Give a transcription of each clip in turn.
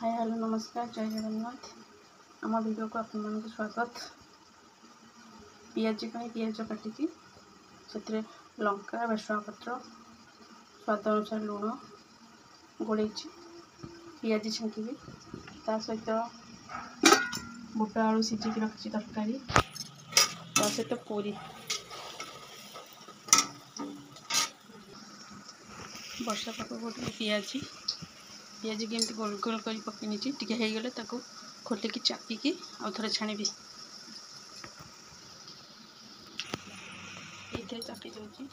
hi hello নমস্কার জয় জগন্নাথ আমার ভিডিওକୁ ଆପଣମାନଙ୍କୁ ସ୍ୱାଗତ ପିଆଜ ପାଇଁ ପିଆଜ କାଟିକି ସେଥିରେ ଲଙ୍କା ଭେସୁଙ୍ଗା ପତ୍ର ସ୍ୱାଦ ଅନୁସାରେ ଲୁଣ ଗୋଳେଇଛି ପିଆଜ ଛିଙ୍କିବି ତା ସହିତ ବୁଟ ଆଳୁ ସିଝିକି ରଖିଛି ତରକାରୀ ତା ସହିତ ପୁରୀ ବର୍ଷା ପାଖକୁ ଗୋଟେ ପିଆଜି ପିଆଜକୁ ଏମିତି ଗୋଲ ଗୋଲ କରି ପକାଇ ନେଇଛି ଟିକେ ହେଇଗଲେ ତାକୁ ଖୋଲିକି ଚାପିକି ଆଉ ଥରେ ଛାଣିବି ଏଇଥିରେ ଚାପି ଦେଉଛି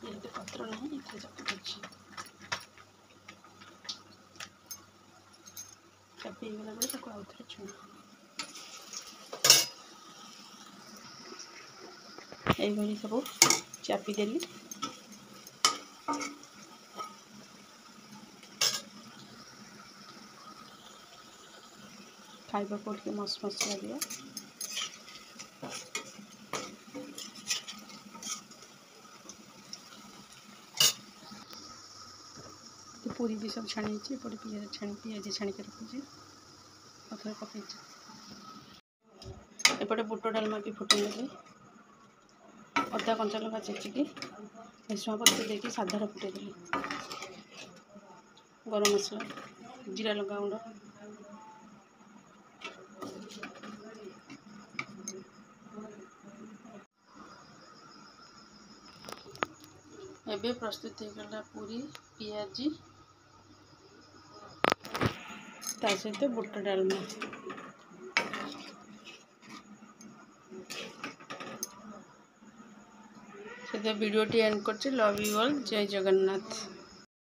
ଯେହେତୁ ପତ୍ର ନାହିଁ ଏଥିରେ ଚାପି ଦେଉଛି ଚାପି ହେଇଗଲା ପରେ ତାକୁ ଆଉ ଥରେ ଛଣା এইভাবে সব চাপি দিলি ଖାଇବା ପଡ଼ିକି ମସ ମସଲା ଦିଏ পুরি বি সব ছাড়িয়েছি এরপরে পেঁয়াজ ছাড়ি পেঁয়াজি ছাড়িকে রেখেছি প্রথমে পকাইছি এপটে বুট ডালমা বি ফুটাই নেবে অদা কঞ্চা লঙ্কা চেচিকি ভেসুয়া পত্র দিয়ে সাধার ফুটাই দেলি গরম মশলা জিরা লঙ্কা গুঁড়ো ଏବେ ପ୍ରସ୍ତୁତ ହୋଇଗଲା ପୁରୀ ପିଆଜି ତା ସହିତ ବୁଟ ଡାଲମା ସେତ ଭିଡ଼ିଓଟି ଏଣ୍ଡ କରୁଛି love you all Jay Jagannath